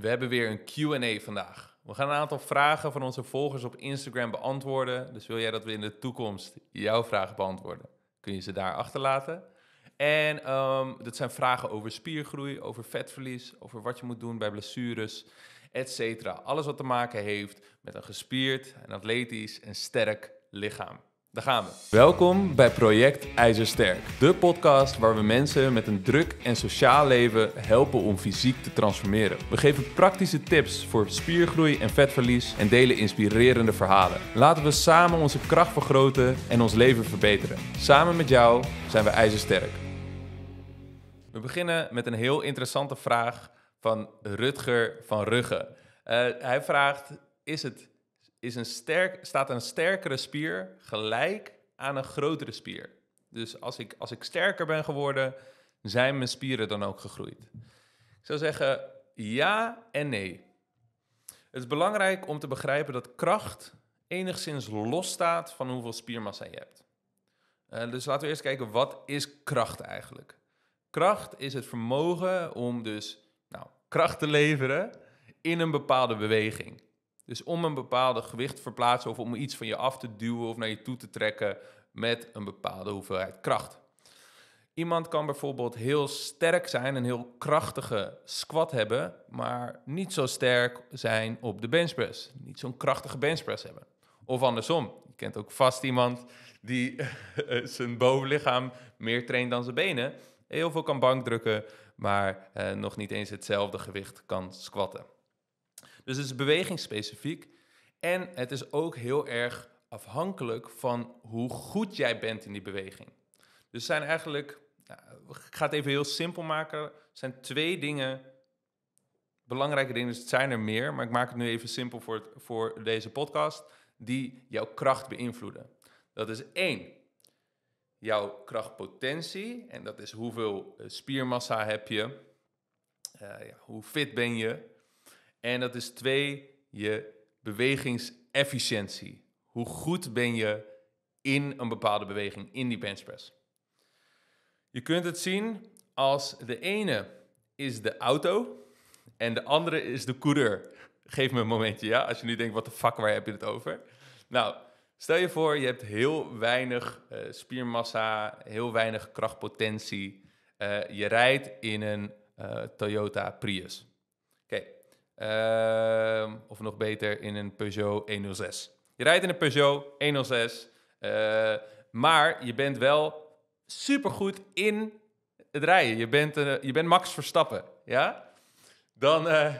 We hebben weer een Q&A vandaag. We gaan een aantal vragen van onze volgers op Instagram beantwoorden. Dus wil jij dat we in de toekomst jouw vragen beantwoorden, kun je ze daar achterlaten. En ehm, dat zijn vragen over spiergroei, over vetverlies, over wat je moet doen bij blessures, etc. Alles wat te maken heeft met een gespierd, en atletisch en sterk lichaam. Daar gaan we. Welkom bij Project IJzersterk, de podcast waar we mensen met een druk en sociaal leven helpen om fysiek te transformeren. We geven praktische tips voor spiergroei en vetverlies en delen inspirerende verhalen. Laten we samen onze kracht vergroten en ons leven verbeteren. Samen met jou zijn we IJzersterk. We beginnen met een heel interessante vraag van Rutger van Rugge. Uh, hij vraagt: is het is een sterk, staat een sterkere spier gelijk aan een grotere spier. Dus als ik, als ik sterker ben geworden, zijn mijn spieren dan ook gegroeid? Ik zou zeggen ja en nee. Het is belangrijk om te begrijpen dat kracht enigszins losstaat van hoeveel spiermassa je hebt. Uh, dus laten we eerst kijken, wat is kracht eigenlijk? Kracht is het vermogen om dus nou, kracht te leveren in een bepaalde beweging. Dus om een bepaalde gewicht te verplaatsen of om iets van je af te duwen of naar je toe te trekken met een bepaalde hoeveelheid kracht. Iemand kan bijvoorbeeld heel sterk zijn, een heel krachtige squat hebben, maar niet zo sterk zijn op de benchpress. Niet zo'n krachtige benchpress hebben. Of andersom. Je kent ook vast iemand die zijn bovenlichaam meer traint dan zijn benen. Heel veel kan bankdrukken, maar eh, nog niet eens hetzelfde gewicht kan squatten. Dus het is bewegingsspecifiek. En het is ook heel erg afhankelijk van hoe goed jij bent in die beweging. Dus zijn eigenlijk, nou, ik ga het even heel simpel maken, zijn twee dingen, belangrijke dingen, dus het zijn er meer, maar ik maak het nu even simpel voor, voor deze podcast, die jouw kracht beïnvloeden. Dat is één, jouw krachtpotentie, en dat is hoeveel eh, spiermassa heb je, uh, ja, hoe fit ben je, en dat is twee, je bewegingsefficiëntie. Hoe goed ben je in een bepaalde beweging, in die benchpress. Je kunt het zien als de ene is de auto en de andere is de coureur. Geef me een momentje, ja? Als je nu denkt, wat de fuck, waar heb je het over? Nou, stel je voor, je hebt heel weinig uh, spiermassa, heel weinig krachtpotentie. Uh, je rijdt in een uh, Toyota Prius. Oké, Uh, of nog beter in een Peugeot 106. Je rijdt in een Peugeot 106, uh, maar je bent wel supergoed in het rijden. Je bent, uh, je bent Max Verstappen, ja? Dan eh,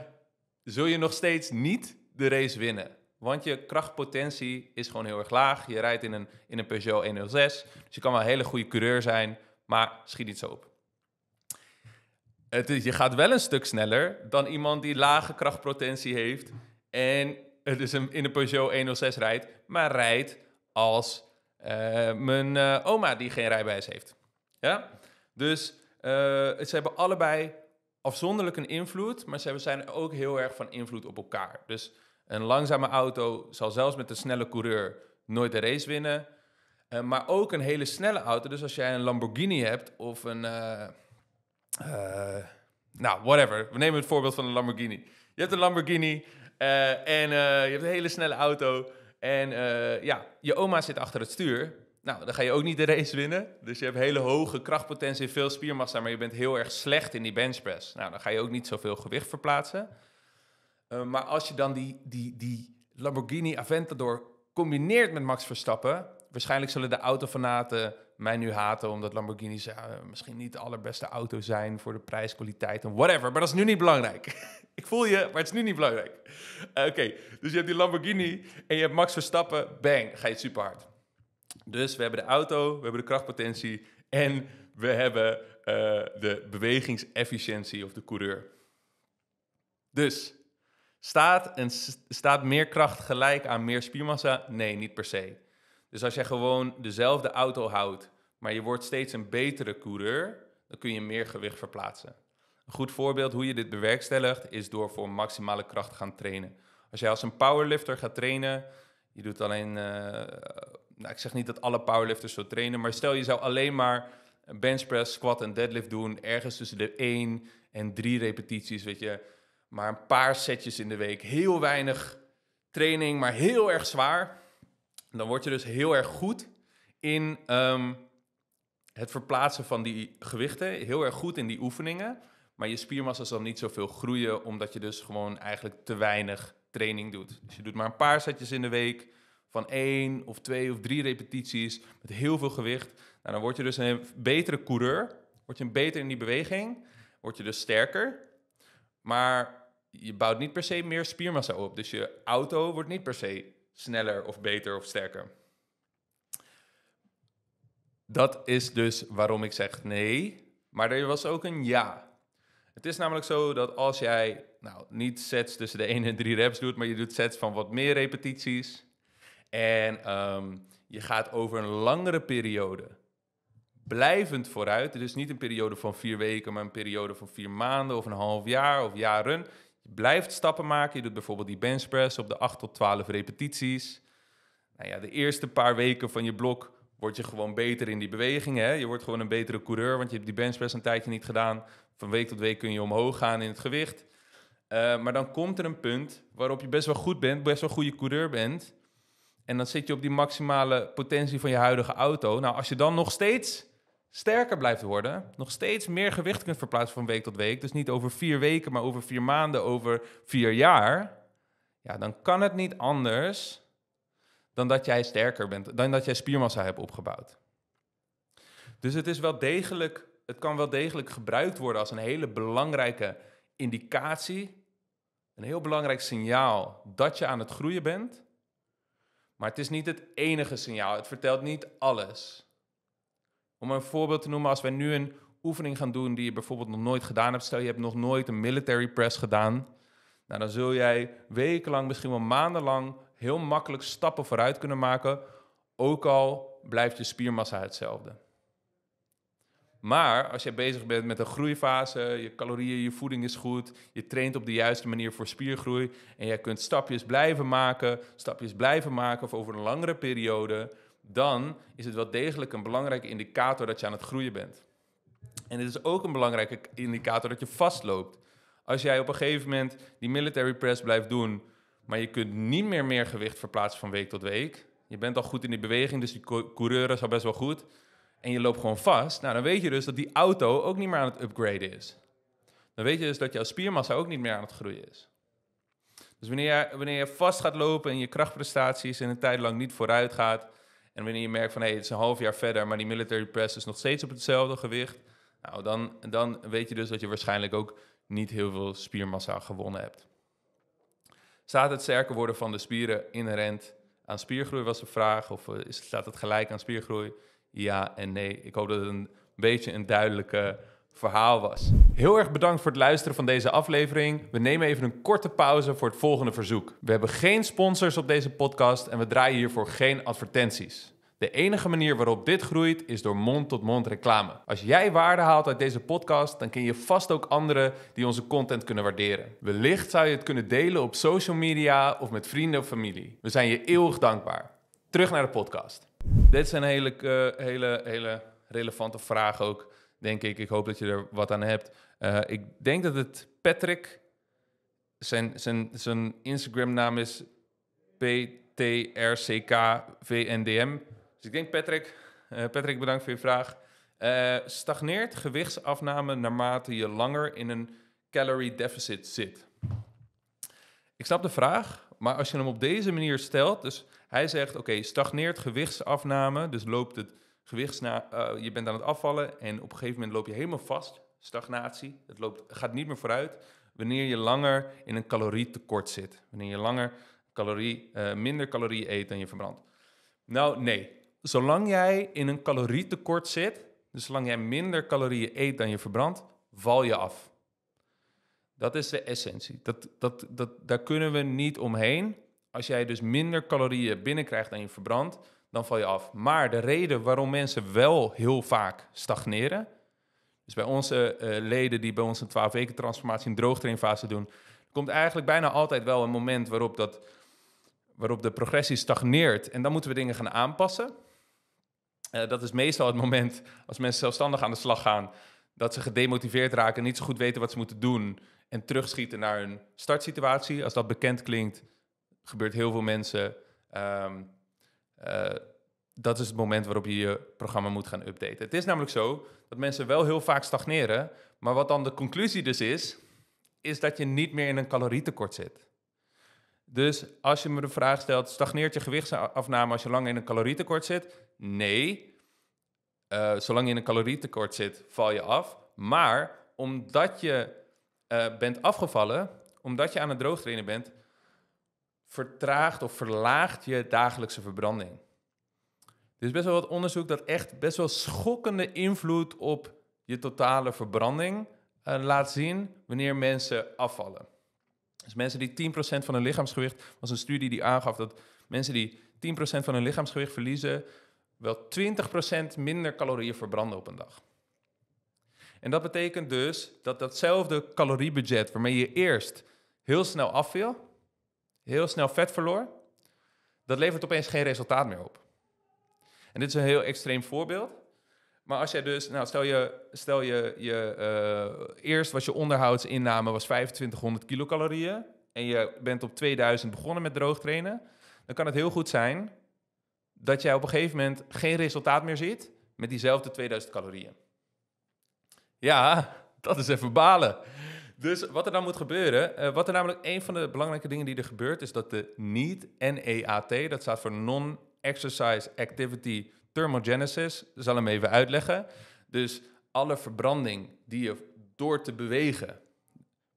zul je nog steeds niet de race winnen. Want je krachtpotentie is gewoon heel erg laag. Je rijdt in een, in een Peugeot 106, dus je kan wel een hele goede coureur zijn, maar schiet niet zo op. Je gaat wel een stuk sneller dan iemand die lage krachtpotentie heeft en dus in een Peugeot 106 rijdt, maar rijdt als uh, mijn uh, oma die geen rijbewijs heeft. Ja? Dus uh, ze hebben allebei afzonderlijk een invloed, maar ze zijn ook heel erg van invloed op elkaar. Dus een langzame auto zal zelfs met een snelle coureur nooit de race winnen. maar ook een hele snelle auto, dus als jij een Lamborghini hebt of een nou, whatever. We nemen het voorbeeld van een Lamborghini. Je hebt een Lamborghini uh, en uh, je hebt een hele snelle auto. En ja, je oma zit achter het stuur. Nou, dan ga je ook niet de race winnen. Dus je hebt hele hoge krachtpotentie, veel spiermassa, maar je bent heel erg slecht in die benchpress. Nou, dan ga je ook niet zoveel gewicht verplaatsen. maar als je dan die, die, die Lamborghini Aventador combineert met Max Verstappen, waarschijnlijk zullen de autofanaten mij nu haten omdat Lamborghinis uh, misschien niet de allerbeste auto zijn voor de prijskwaliteit en whatever. Maar dat is nu niet belangrijk. ik voel je, maar het is nu niet belangrijk. Uh, Oké, dus je hebt die Lamborghini en je hebt Max Verstappen, bang, ga je super hard. Dus we hebben de auto, we hebben de krachtpotentie en we hebben uh, de bewegingsefficiëntie of de coureur. Dus staat, een, staat meer kracht gelijk aan meer spiermassa? Nee, niet per se. Dus als jij gewoon dezelfde auto houdt, maar je wordt steeds een betere coureur, dan kun je meer gewicht verplaatsen. Een goed voorbeeld hoe je dit bewerkstelligt is door voor maximale kracht te gaan trainen. Als jij als een powerlifter gaat trainen, je doet alleen, uh, nou, ik zeg niet dat alle powerlifters zo trainen, maar stel je zou alleen maar bench press, squat en deadlift doen, ergens tussen de 1 en 3 repetities, weet je. maar een paar setjes in de week. Heel weinig training, maar heel erg zwaar. Dan word je dus heel erg goed in ehm, het verplaatsen van die gewichten. Heel erg goed in die oefeningen. Maar je spiermassa zal niet zoveel groeien, omdat je dus gewoon eigenlijk te weinig training doet. Dus je doet maar een paar setjes in de week van één of twee of drie repetities met heel veel gewicht. Nou, dan word je dus een betere coureur. Word je beter in die beweging. Word je dus sterker. Maar je bouwt niet per se meer spiermassa op. Dus je auto wordt niet per se sneller of beter of sterker. Dat is dus waarom ik zeg nee. Maar er was ook een ja. Het is namelijk zo dat als jij nou, niet sets tussen de 1 en 3 reps doet, maar je doet sets van wat meer repetities. En ehm, je gaat over een langere periode blijvend vooruit. Dus niet een periode van vier weken, maar een periode van vier maanden of een half jaar of jaren. Je blijft stappen maken. Je doet bijvoorbeeld die benchpress op de 8 tot 12 repetities. Nou ja, de eerste paar weken van je blok word je gewoon beter in die beweging. Hè? Je wordt gewoon een betere coureur, want je hebt die benchpress een tijdje niet gedaan. Van week tot week kun je omhoog gaan in het gewicht. Uh, maar dan komt er een punt waarop je best wel goed bent, best wel goede coureur bent. En dan zit je op die maximale potentie van je huidige auto. Nou, als je dan nog steeds sterker blijft worden, nog steeds meer gewicht kunt verplaatsen van week tot week, dus niet over vier weken, maar over vier maanden, over vier jaar, ja, dan kan het niet anders dan dat jij sterker bent, dan dat jij spiermassa hebt opgebouwd. Dus het is wel degelijk, het kan wel degelijk gebruikt worden als een hele belangrijke indicatie, een heel belangrijk signaal dat je aan het groeien bent. Maar het is niet het enige signaal. Het vertelt niet alles. Om een voorbeeld te noemen, als wij nu een oefening gaan doen die je bijvoorbeeld nog nooit gedaan hebt. Stel je hebt nog nooit een military press gedaan. Nou, dan zul jij wekenlang, misschien wel maandenlang, heel makkelijk stappen vooruit kunnen maken. Ook al blijft je spiermassa hetzelfde. Maar als je bezig bent met een groeifase, je calorieën, je voeding is goed, je traint op de juiste manier voor spiergroei en jij kunt stapjes blijven maken, stapjes blijven maken voor over een langere periode, dan is het wel degelijk een belangrijke indicator dat je aan het groeien bent. En het is ook een belangrijke indicator dat je vastloopt. Als jij op een gegeven moment die military press blijft doen, maar je kunt niet meer meer gewicht verplaatsen van week tot week, je bent al goed in die beweging, dus die coureur is al best wel goed, en je loopt gewoon vast, nou dan weet je dus dat die auto ook niet meer aan het upgraden is. Dan weet je dus dat jouw spiermassa ook niet meer aan het groeien is. Dus wanneer je, wanneer je vast gaat lopen en je krachtprestaties in een tijd lang niet vooruit gaat, en wanneer je merkt van hé, hey, het is een half jaar verder, maar die military press is nog steeds op hetzelfde gewicht, nou, dan, dan weet je dus dat je waarschijnlijk ook niet heel veel spiermassa gewonnen hebt. Staat het sterker worden van de spieren inherent aan spiergroei, was de vraag, of eh, staat het gelijk aan spiergroei? ja en nee. Ik hoop dat het een beetje een duidelijke verhaal was. Heel erg bedankt voor het luisteren van deze aflevering. We nemen even een korte pauze voor het volgende verzoek. We hebben geen sponsors op deze podcast en we draaien hiervoor geen advertenties. De enige manier waarop dit groeit is door mond-tot-mond reclame. Als jij waarde haalt uit deze podcast, dan ken je vast ook anderen die onze content kunnen waarderen. Wellicht zou je het kunnen delen op social media of met vrienden of familie. We zijn je eeuwig dankbaar. Terug naar de podcast. Dit zijn hele, uh, hele, hele relevante vragen ook, denk ik. Ik hoop dat je er wat aan hebt. Uh, ik denk dat het Patrick, zijn, zijn, zijn Instagram-naam is PTRCKVNDM. Dus ik denk Patrick, uh, Patrick bedankt voor je vraag. stagneert gewichtsafname naarmate je langer in een calorie deficit zit? Ik snap de vraag, maar als je hem op deze manier stelt, dus hij zegt, oké, stagneert gewichtsafname, dus loopt het gewicht, uh, je bent aan het afvallen en op een gegeven moment loop je helemaal vast, stagnatie, het loopt, gaat niet meer vooruit, wanneer je langer in een calorietekort zit, wanneer je langer calorie, minder calorieën eet dan je verbrandt. Nou, nee. Zolang jij in een calorietekort zit, dus zolang jij minder calorieën eet dan je verbrandt, val je af. Dat is de essentie. Dat, dat, dat, daar kunnen we niet omheen. Als jij dus minder calorieën binnenkrijgt dan je verbrandt, dan val je af. Maar de reden waarom mensen wel heel vaak stagneren, dus bij onze uh, leden die bij ons een 12 weken transformatie in droogtrainfase doen, komt eigenlijk bijna altijd wel een moment waarop, dat, waarop de progressie stagneert. En dan moeten we dingen gaan aanpassen. Uh, dat is meestal het moment als mensen zelfstandig aan de slag gaan, dat ze gedemotiveerd raken, niet zo goed weten wat ze moeten doen en terugschieten naar hun startsituatie. Als dat bekend klinkt, gebeurt heel veel mensen. Ehm, eh, dat is het moment waarop je je programma moet gaan updaten. Het is namelijk zo dat mensen wel heel vaak stagneren, maar wat dan de conclusie dus is, is dat je niet meer in een calorietekort zit. Dus als je me de vraag stelt, stagneert je gewichtsafname als je lang in een calorietekort zit? Nee. Uh, zolang je in een calorietekort zit, val je af. Maar omdat je uh, bent afgevallen, omdat je aan het droogtrainen bent, vertraagt of verlaagt je dagelijkse verbranding. Er is best wel wat onderzoek dat echt best wel schokkende invloed op je totale verbranding uh, laat zien wanneer mensen afvallen. Dus mensen die 10% van hun lichaamsgewicht, was een studie die aangaf dat mensen die 10% van hun lichaamsgewicht verliezen, wel 20% minder calorieën verbranden op een dag. En dat betekent dus dat datzelfde caloriebudget waarmee je eerst heel snel afviel, heel snel vet verloor, dat levert opeens geen resultaat meer op. En dit is een heel extreem voorbeeld. Maar als jij dus, nou stel je, stel je, je uh, eerst was je onderhoudsinname was 2500 kilocalorieën en je bent op 2000 begonnen met droogtrainen, dan kan het heel goed zijn dat jij op een gegeven moment geen resultaat meer ziet met diezelfde 2000 calorieën. Ja, dat is even balen. Dus wat er dan moet gebeuren, uh, wat er namelijk een van de belangrijke dingen die er gebeurt, is dat de NEAT, N-E-A-T, dat staat voor Non-Exercise Activity Thermogenesis, zal hem even uitleggen. Dus alle verbranding die je door te bewegen,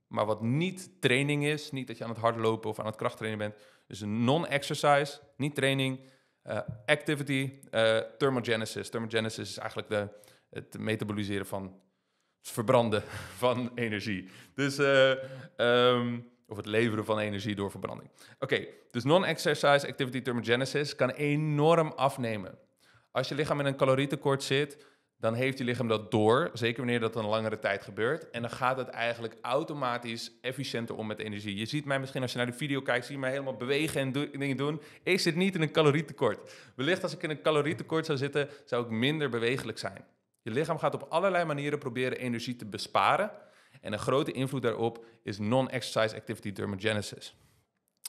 maar wat niet training is, niet dat je aan het hardlopen of aan het krachttrainen bent, dus een non-exercise, niet training, uh, activity, uh, thermogenesis. Thermogenesis is eigenlijk de, het metaboliseren van het verbranden van energie. Dus, uh, um, of het leveren van energie door verbranding. Oké, dus non-exercise activity thermogenesis kan enorm afnemen. Als je lichaam in een calorietekort zit, dan heeft je lichaam dat door. Zeker wanneer dat een langere tijd gebeurt. En dan gaat het eigenlijk automatisch efficiënter om met energie. Je ziet mij misschien als je naar de video kijkt, zie je mij helemaal bewegen en dingen doen. Ik zit niet in een calorietekort. Wellicht als ik in een calorietekort zou zitten, zou ik minder bewegelijk zijn. Je lichaam gaat op allerlei manieren proberen energie te besparen. En een grote invloed daarop is non-exercise activity thermogenesis.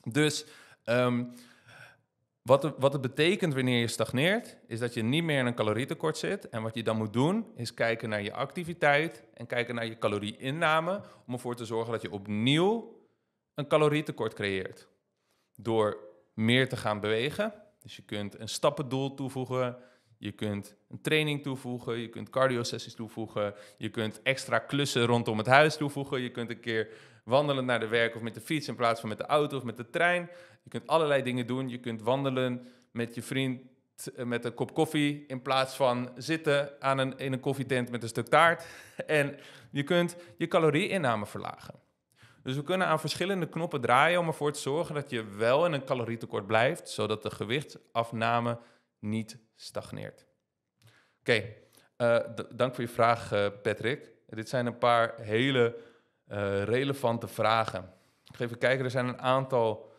Dus um, wat, het, wat het betekent wanneer je stagneert, is dat je niet meer in een calorietekort zit. En wat je dan moet doen, is kijken naar je activiteit en kijken naar je calorieinname. Om ervoor te zorgen dat je opnieuw een calorietekort creëert. Door meer te gaan bewegen. Dus je kunt een stappendoel toevoegen. Je kunt een training toevoegen. Je kunt cardio-sessies toevoegen. Je kunt extra klussen rondom het huis toevoegen. Je kunt een keer wandelen naar de werk of met de fiets in plaats van met de auto of met de trein. Je kunt allerlei dingen doen. Je kunt wandelen met je vriend eh, met een kop koffie in plaats van zitten aan een, in een koffietent met een stuk taart. En je kunt je calorieinname verlagen. Dus we kunnen aan verschillende knoppen draaien om ervoor te zorgen dat je wel in een calorietekort blijft, zodat de gewichtsafname niet stagneert. Oké, eh, dank voor je vraag, uh, Patrick. Dit zijn een paar hele uh, relevante vragen. Ik ga even kijken, er zijn een aantal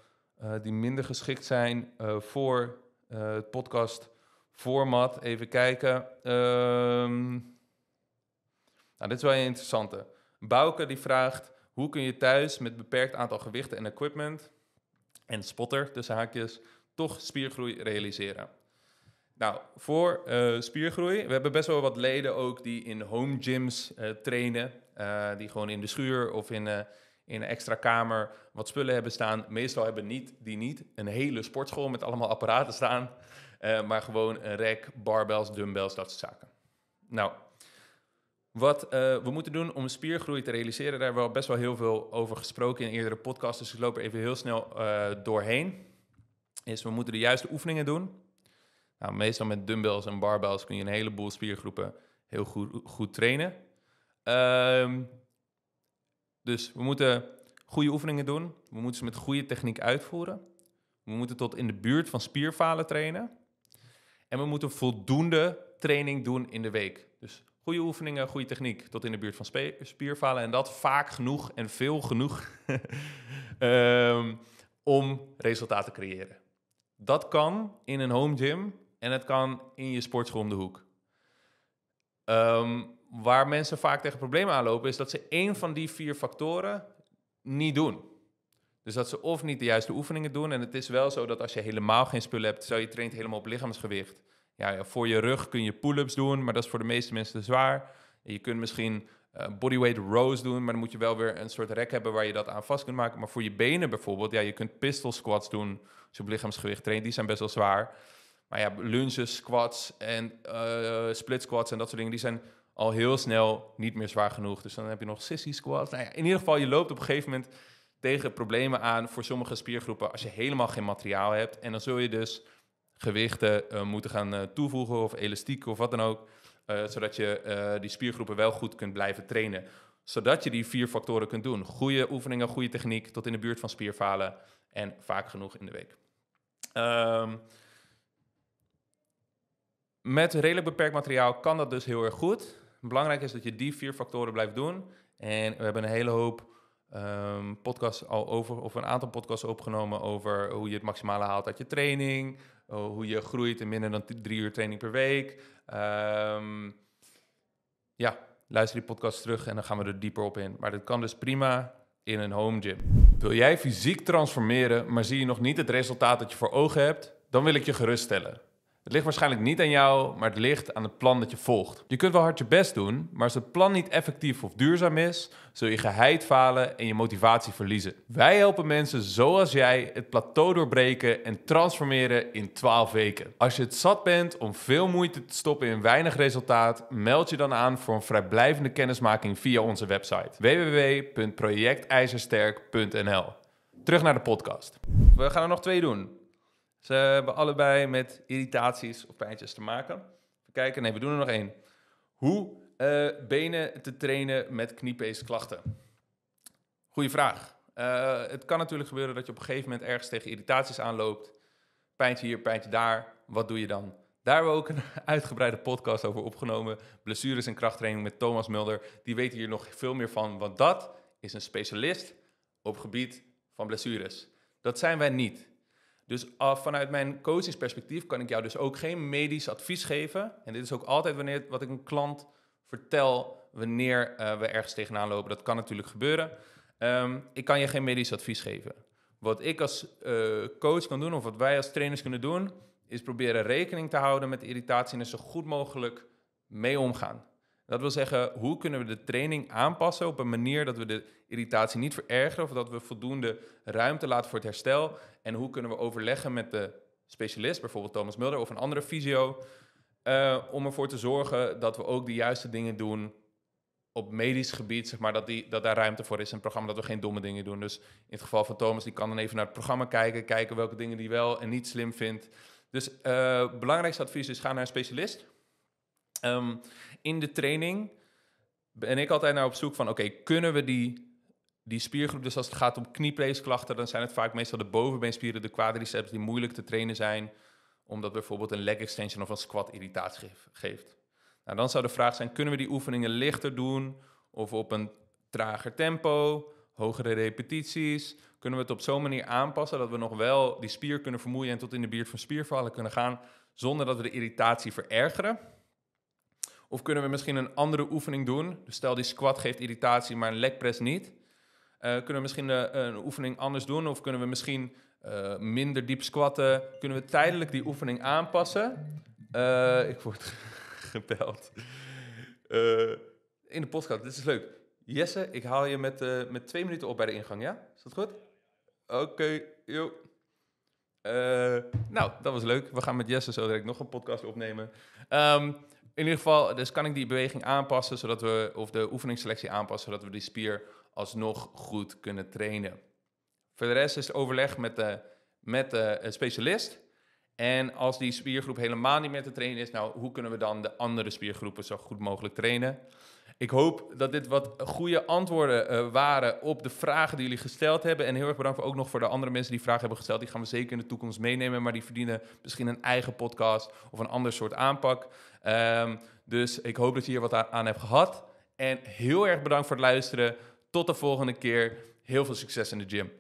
die minder geschikt zijn voor het podcast format. Even kijken. Um, nou, dit is wel een interessante. Bouke die vraagt, hoe kun je thuis met beperkt aantal gewichten en equipment en spotter tussen haakjes toch spiergroei realiseren? Nou, voor uh, spiergroei, we hebben best wel wat leden ook die in home gyms uh, trainen. Uh, die gewoon in de schuur of in, in een extra kamer wat spullen hebben staan. Meestal hebben niet, die niet een hele sportschool met allemaal apparaten staan. maar gewoon een rek, barbells, dumbbells, dat soort zaken. Nou, wat we moeten doen om spiergroei te realiseren, daar hebben we al best wel heel veel over gesproken in eerdere podcasts. Dus ik loop er even heel snel doorheen. Is we moeten de juiste oefeningen doen. Nou, meestal met dumbbells en barbells kun je een heleboel spiergroepen heel goed, goed trainen. Um, dus we moeten goede oefeningen doen. We moeten ze met goede techniek uitvoeren. We moeten tot in de buurt van spierfalen trainen. En we moeten voldoende training doen in de week. Dus goede oefeningen, goede techniek tot in de buurt van spierfalen. En dat vaak genoeg en veel genoeg um, om resultaten te creëren. Dat kan in een home gym en het kan in je sportschool om de hoek. Um, waar mensen vaak tegen problemen aanlopen, is dat ze één van die vier factoren niet doen. Dus dat ze of niet de juiste oefeningen doen. En het is wel zo dat als je helemaal geen spullen hebt, zou je traint helemaal op lichaamsgewicht. Ja, voor je rug kun je pull-ups doen, maar dat is voor de meeste mensen te zwaar. je kunt misschien uh, bodyweight rows doen, maar dan moet je wel weer een soort rek hebben waar je dat aan vast kunt maken. Maar voor je benen bijvoorbeeld, ja, je kunt pistol squats doen als je op lichaamsgewicht traint. Die zijn best wel zwaar. Maar ja, lunges, squats en uh, split squats en dat soort dingen, die zijn al heel snel niet meer zwaar genoeg. Dus dan heb je nog sissy squats. Nou ja, in ieder geval, je loopt op een gegeven moment tegen problemen aan voor sommige spiergroepen als je helemaal geen materiaal hebt. En dan zul je dus gewichten uh, moeten gaan uh, toevoegen of elastiek of wat dan ook. Zodat je die spiergroepen wel goed kunt blijven trainen. Zodat je die vier factoren kunt doen. Goede oefeningen, goede techniek, tot in de buurt van spierfalen en vaak genoeg in de week. Um, met redelijk beperkt materiaal kan dat dus heel erg goed. Belangrijk is dat je die vier factoren blijft doen. En we hebben een hele hoop um, podcasts al over, of een aantal podcasts opgenomen over hoe je het maximale haalt uit je training, hoe je groeit in minder dan drie uur training per week. Um, ja, luister die podcast terug en dan gaan we er dieper op in. Maar dat kan dus prima in een home gym. Wil jij fysiek transformeren, maar zie je nog niet het resultaat dat je voor ogen hebt? Dan wil ik je geruststellen. Het ligt waarschijnlijk niet aan jou, maar het ligt aan het plan dat je volgt. Je kunt wel hard je best doen, maar als het plan niet effectief of duurzaam is, zul je geheid falen en je motivatie verliezen. Wij helpen mensen zoals jij het plateau doorbreken en transformeren in 12 weken. Als je het zat bent om veel moeite te stoppen in weinig resultaat, meld je dan aan voor een vrijblijvende kennismaking via onze website www.projectijzersterk.nl. Terug naar de podcast. We gaan er nog twee doen. Ze hebben allebei met irritaties of pijntjes te maken. Even kijken, nee, we doen er nog één. Hoe uh, benen te trainen met kniepeesklachten? Goeie vraag. Uh, het kan natuurlijk gebeuren dat je op een gegeven moment ergens tegen irritaties aanloopt. Pijntje hier, pijntje daar. Wat doe je dan? Daar hebben we ook een uitgebreide podcast over opgenomen. Blessures en krachttraining met Thomas Mulder. Die weet hier nog veel meer van, want dat is een specialist op gebied van blessures. Dat zijn wij niet. Dus vanuit mijn coachingsperspectief kan ik jou dus ook geen medisch advies geven. En dit is ook altijd wanneer wat ik een klant vertel wanneer uh, we ergens tegenaan lopen. Dat kan natuurlijk gebeuren. Um, ik kan je geen medisch advies geven. Wat ik als uh, coach kan doen, of wat wij als trainers kunnen doen, is proberen rekening te houden met irritatie en er zo goed mogelijk mee omgaan. Dat wil zeggen, hoe kunnen we de training aanpassen op een manier dat we de irritatie niet verergeren of dat we voldoende ruimte laten voor het herstel? En hoe kunnen we overleggen met de specialist, bijvoorbeeld Thomas Mulder of een andere fysio, uh, om ervoor te zorgen dat we ook de juiste dingen doen op medisch gebied, zeg maar, dat, die, dat daar ruimte voor is in het programma, dat we geen domme dingen doen. Dus in het geval van Thomas, die kan dan even naar het programma kijken, kijken welke dingen die wel en niet slim vindt. Dus uh, belangrijkste advies is ga naar een specialist. Um, in de training ben ik altijd naar op zoek van, oké, kunnen we die, die spiergroep, dus als het gaat om kniepeesklachten, dan zijn het vaak meestal de bovenbeenspieren, de quadriceps, die moeilijk te trainen zijn, omdat bijvoorbeeld een leg extension of een squat irritatie geeft. Nou, dan zou de vraag zijn, kunnen we die oefeningen lichter doen of op een trager tempo, hogere repetities? Kunnen we het op zo'n manier aanpassen dat we nog wel die spier kunnen vermoeien en tot in de buurt van spiervallen kunnen gaan, zonder dat we de irritatie verergeren? Of kunnen we misschien een andere oefening doen? Dus stel die squat geeft irritatie, maar een leg press niet. Uh, kunnen we misschien uh, een oefening anders doen? Of kunnen we misschien uh, minder diep squatten? Kunnen we tijdelijk die oefening aanpassen? ik word gebeld. in de podcast, dit is leuk. Jesse, ik haal je met, met twee minuten op bij de ingang, ja? Is dat goed? Oké, okay, joh. nou, dat was leuk. We gaan met Jesse zo direct nog een podcast opnemen. Um, in ieder geval, dus kan ik die beweging aanpassen, zodat we, of de oefeningsselectie aanpassen, zodat we die spier alsnog goed kunnen trainen. Voor de rest is het overleg met de, met de specialist. En als die spiergroep helemaal niet meer te trainen is, nou, hoe kunnen we dan de andere spiergroepen zo goed mogelijk trainen? Ik hoop dat dit wat goede antwoorden uh, waren op de vragen die jullie gesteld hebben. En heel erg bedankt ook nog voor de andere mensen die vragen hebben gesteld. Die gaan we zeker in de toekomst meenemen. Maar die verdienen misschien een eigen podcast of een ander soort aanpak. Um, dus ik hoop dat je hier wat aan hebt gehad. En heel erg bedankt voor het luisteren. Tot de volgende keer. Heel veel succes in de gym.